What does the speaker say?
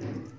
Mm-hmm.